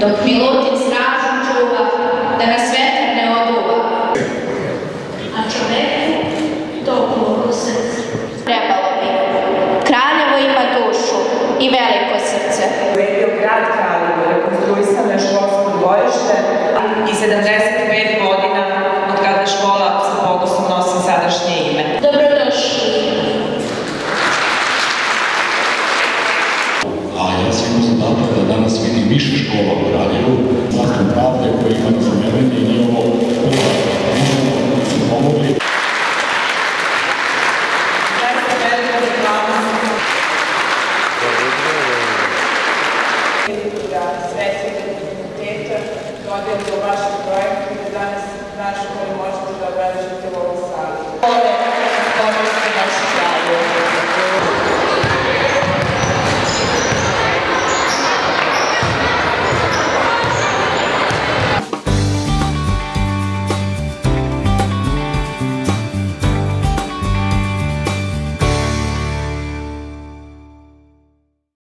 Dok pilot i veliko srce. Uredio grad Kraljevo, rekonstruisano je školsko dvorište i 75 godina od kada škola sa ponosom nosi sadašnje ime. Dobrodošli. a ja sam imao zadatak da danas vidim više škola u Kraljevu, znakom pravde koji ima razumevanje i smo se pomogli Mantendo baixo o pai, que nasce com nas, nas comemórias dos trabalhos de teu almoçado.